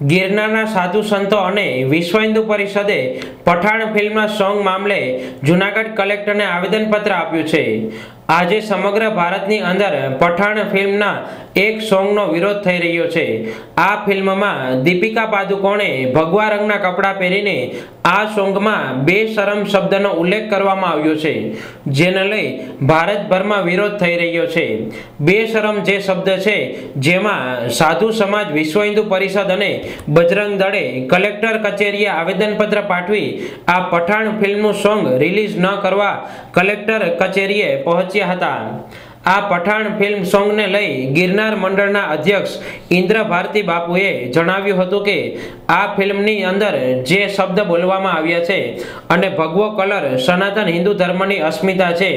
ગિરનારના સાધુ સંતો અને વિશ્વ હિન્દુ પરિષદે પઠાણ ફિલ્મના સોંગ મામલે જુનાગઢ કલેક્ટરને આવેદનપત્ર આપ્યું છે. આજે સમગ્ર ભારતની અંદર પઠાણ ફિલ્મના એક સોંગનો વિરોધ થઈ રહ્યો છે. આ ફિલ્મમાં દીપિકા પાદુકોણે ભગવા રંગના કપડાં પહેરીને આ સોંગમાં બે શરમ શબ્દનો ઉલ્લેખ કરવામાં આવ્યો છે, જેને લઈ ભારતભરમાં વિરોધ થઈ રહ્યો છે. બે શરમ જે શબ્દ છે, જેમાં સાધુ સમાજ વિશ્વ હિન્દુ પરિષદ અને બજરંગ દળે કલેક્ટર કચેરીએ આવેદનપત્ર પાઠવી આ પઠાણ ફિલ્મનું સોંગ રિલીઝ ન કરવા કલેક્ટર કચેરીએ પહોંચ્યા હતા. આ પઠાણ ફિલ્મ સોંગને લઈ ગિરનાર મંડળના અધ્યક્ષ ઇન્દ્ર ભારતી બાપુએ જણાવ્યું હતું કે, આ ફિલ્મની અંદર જે શબ્દ બોલવામાં આવ્યા છે અને ભગવો કલર સનાતન હિન્દુ ધર્મની અસ્મિતા છે,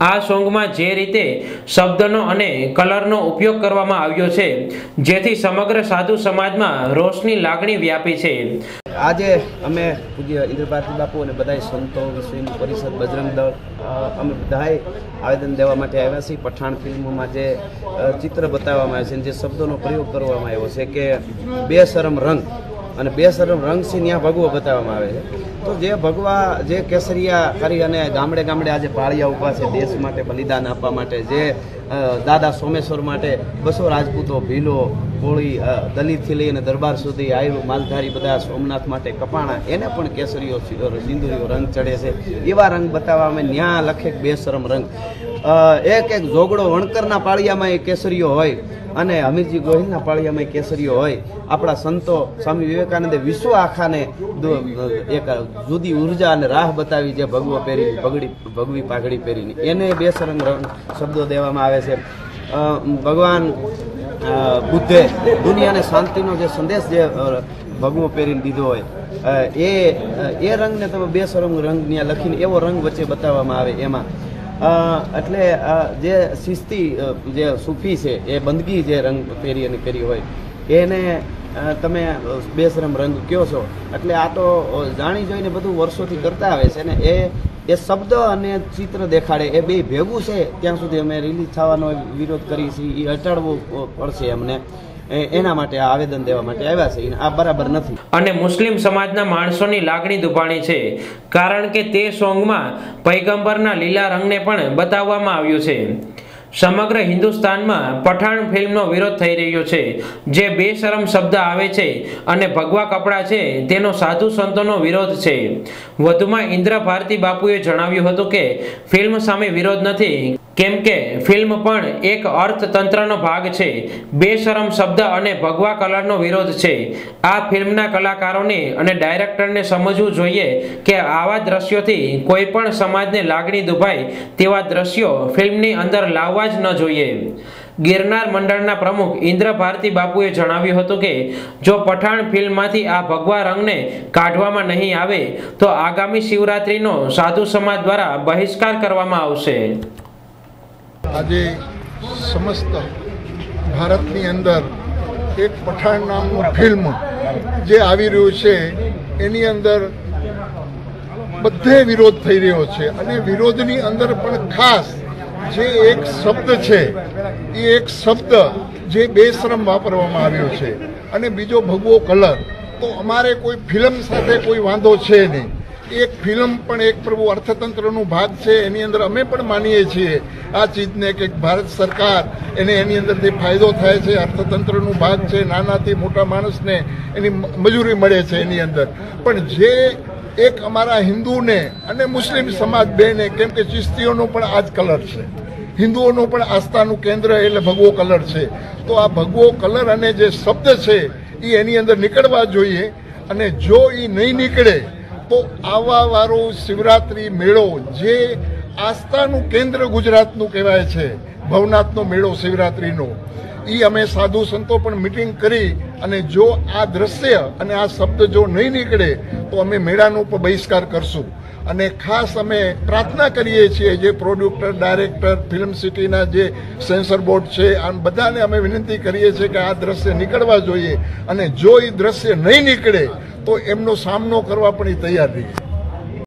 આ સોંગમાં જે રીતે શબ્દનો અને કલરનો ઉપયોગ કરવામાં આવ્યો છે, જેથી સમગ્ર સાધુ સમાજમાં રોષની લાગણી વ્યાપી છે. આજે અમે પૂજ્ય ઇન્દ્રભારતી બાપુ અને બધા સંતો વિશ્વ પરિષદ બજરંગ દળ અમે બધાએ આવેદન દેવા માટે આવ્યા છીએ. પઠાણ ફિલ્મોમાં જે ચિત્ર બતાવવામાં આવે છે જે શબ્દોનો પ્રયોગ કરવામાં આવ્યો છે કે બેશરમ રંગ અને બેશરમ રંગ છે ત્યાં ભગવો બતાવવામાં આવે છે. તો જે ભગવા, જે કેસરિયા કરી અને ગામડે ગામડે આજે પાળિયા ઊભા છે દેશ માટે, બલિદાન આપવા માટે, જે દાદા સોમેશ્વર માટે બસો રાજપૂતો, ભીલો, કોળી દલિતથી લઈને દરબાર સુધી આયુ માલધારી બધા સોમનાથ માટે કપાણા, એને પણ કેસરીઓ સિંદુરીઓ રંગ ચડે છે. એવા રંગ બતાવવા અમે ન્યા લખે બે બેશરમ રંગ. એક એક જોગડો વણકરના પાળિયામાં એ કેસરીઓ હોય અને હમીરજી ગોહિલના પાળિયામાં કેસરીઓ હોય. આપણા સંતો સ્વામી વિવેકાનંદે વિશ્વ આખાને એક જુદી ઊર્જા અને રાહ બતાવી જે ભગવો પહેરી પગડી ભગવી પાઘડી પહેરીને. એને બેસરંગ રંગ શબ્દો દેવામાં આવે છે. ભગવાન બુદ્ધે દુનિયાને શાંતિનો જે સંદેશ જે ભગવો પહેરીને દીધો હોય એ એ રંગને તમે બેસરંગ રંગ ત્યાં લખીને એવો રંગ વચ્ચે બતાવવામાં આવે એમાં. એટલે જે શિસ્તી જે સૂફી છે, એ બંદગી જે રંગ પહેરી અને કરી હોય, એને તમે બેશરમ રંગ કયો છો? એટલે આ તો જાણી જોઈને બધું વર્ષોથી કરતા આવે છે ને એ એ શબ્દ અને ચિત્ર દેખાડે, એ બે ભેગું છે, ત્યાં સુધી અમે રિલીઝ થવાનો વિરોધ કરી છીએ, એ હટાડવો પડશે અમને. એના માટે આ આવેદન દેવા માટે આવ્યા છે. આ બરાબર નથી. અને મુસ્લિમ સમાજના માણસોની લાગણી દુભાણી છે. કારણ કે તે સોંગમાં પૈગંબરના લીલા રંગને પણ બતાવવામાં આવ્યું છે. સમગ્ર હિન્દુસ્તાનમાં પઠાણ ફિલ્મનો વિરોધ થઈ રહ્યો છે. જે બેશરમ શબ્દ આવે છે અને ભગવા કપડાં છે, તેનો સાધુ સંતોનો વિરોધ છે. વધુમાં ઇન્દ્ર ભારતી બાપુએ જણાવ્યું હતું કે, ફિલ્મ સામે વિરોધ નથી, કેમ કે ફિલ્મ પણ એક અર્થતંત્રનો ભાગ છે. બેશરમ શબ્દ અને ભગવા કલરનો વિરોધ છે. આ ફિલ્મના કલાકારોને અને ડાયરેક્ટરને સમજવું જોઈએ કે આવા દ્રશ્યોથી કોઈ પણ સમાજને લાગણી દુભાય તેવા દ્રશ્યો ફિલ્મની અંદર લાવવા જ ન જોઈએ. ગિરનાર મંડળના પ્રમુખ ઇન્દ્ર ભારતી બાપુએ જણાવ્યું હતું કે, જો પઠાણ ફિલ્મમાંથી આ ભગવા રંગને કાઢવામાં નહીં આવે, તો આગામી શિવરાત્રિનો સાધુ સમાજ દ્વારા બહિષ્કાર કરવામાં આવશે. આજે સમસ્ત ભારતની અંદર એક પઠાણ નામનું ફિલ્મ જે આવી રહ્યું છે, એની અંદર બધે વિરોધ થઈ રહ્યો છે. અને વિરોધની અંદર પણ ખાસ જે એક શબ્દ છે, એ એક શબ્દ જે બેશરમ વાપરવામાં આવ્યો છે. અને બીજો ભગવો કલર, તો અમારે કોઈ ફિલ્મ સાથે કોઈ વાંધો છે નહીં. એક ફિલ્મ પણ એક પ્રભુ અર્થતંત્રનો ભાગ છે, એની અંદર અમે પણ માનીએ છીએ. આ ચીજને કે ભારત સરકાર, એને એની અંદરથી ફાયદો થાય છે, અર્થતંત્રનો ભાગ છે, નાનાથી મોટા માણસને એની મજૂરી મળે છે એની અંદર. પણ જે એક અમારા હિન્દુને અને મુસ્લિમ સમાજ બેને, કેમ કે ચિસ્તીઓનો પણ આ જ કલર છે. હિન્દુઓનું પણ આસ્થાનું કેન્દ્ર એટલે ભગવો કલર છે. તો આ ભગવો કલર અને જે શબ્દ છે એ એની અંદર નીકળવા જોઈએ. અને જો એ નહીં નીકળે, તો આવા વારો શિવરાત્રિ મેળો જે આસ્થાનું કેન્દ્ર ગુજરાતનું કહેવાય છે ભવનાથનો મેળો શિવરાત્રિનો. એ અમે સાધુ સંતો પણ મિટિંગ કરી અને જો આ દ્રશ્ય અને આ શબ્દ જો નહીં નીકળે, તો અમે મેળાનો પણ બહિષ્કાર કરશું. અને ખાસ અમે પ્રાર્થના કરીએ છીએ જે પ્રોડ્યુસર ડાયરેક્ટર, ફિલ્મ સિટીના જે સેન્સર બોર્ડ છે, આમ બધાને અમે વિનંતી કરીએ છીએ કે આ દ્રશ્ય નીકળવા જોઈએ. અને જો એ દ્રશ્ય નહીં નીકળે, તો એમનો સામનો કરવા પણ એ તૈયાર રહીએ.